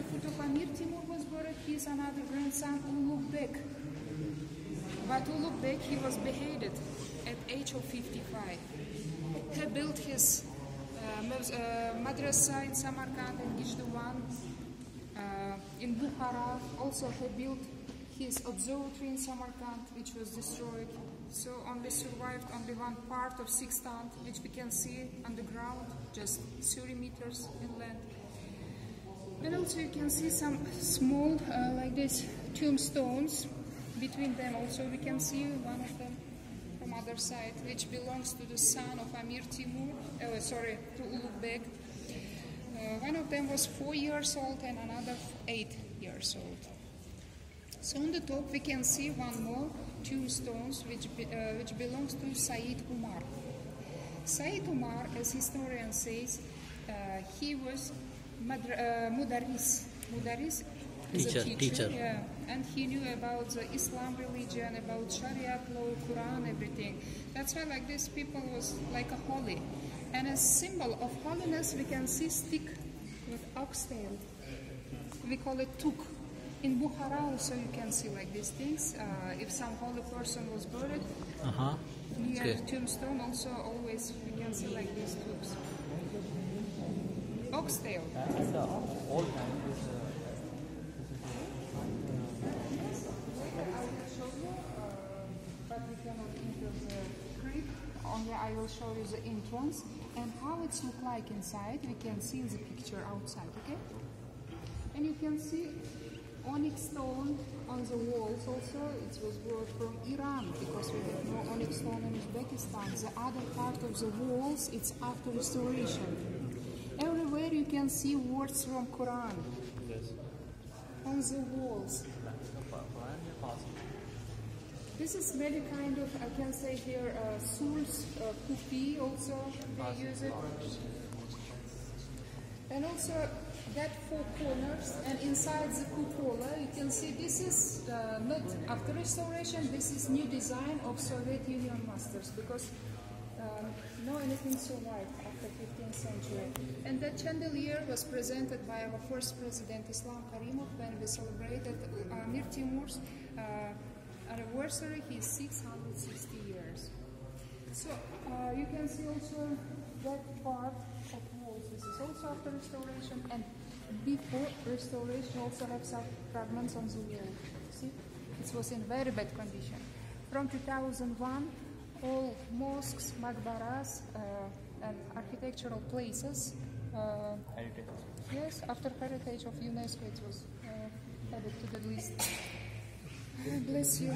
the foot of Amir Timur was buried his another grandson Ulugh. But Ulugh he was beheaded at age of 55. He built his uh, uh, madrasa in Samarkand and Gijduwan, uh, in Bukhara. Also, he built his observatory in Samarkand, which was destroyed. So only survived only one part of Sextant, which we can see underground, just 30 meters inland. And also you can see some small, uh, like this, tombstones. Between them also we can see one of them from other side, which belongs to the son of Amir Timur, uh, sorry, to Ulugh. Uh, one of them was four years old and another eight years old. So on the top we can see one more tombstones which, be, uh, which belongs to Said Umar. Said Umar, as historian says, uh, he was mudaris. Mudaris is Teacher, a teacher, teacher. Yeah, and he knew about the Islam religion, about Sharia law, Quran, everything. That's why, like this, people was like a holy. And as a symbol of holiness, we can see stick with oxtail. We call it tuk. In Bukhara also you can see like these things. Uh, if some holy person was buried, Uh huh. near Okay. the tombstone also always we can see like these tubes. Oxtail. The old is uh. Only I will show you the entrance and how it's look like inside. We can see in the picture outside, okay? And you can see onyx stone on the walls also. It was brought from Iran because we have no onyx stone in Uzbekistan. The other part of the walls, it's after restoration. Can see words from Quran on the walls. This is very kind of, I can say here, uh, Source uh, also, they use it. And also that four corners and inside the cupola you can see this is uh, not after restoration, this is new design of Soviet Union masters because um, no anything survived after 15th century. And that chandelier was presented by our first president Islam Karimov when we celebrated uh, Amir Timur's uh, anniversary, his 660 years. So uh, you can see also that part of walls. This is also after restoration and before restoration also have some fragments on the wall. See, it was in very bad condition. From 2001, all mosques, maqbaras, uh, and architectural places. Uh, heritage. Yes, after heritage of UNESCO, it was uh, added to the list. Bless you.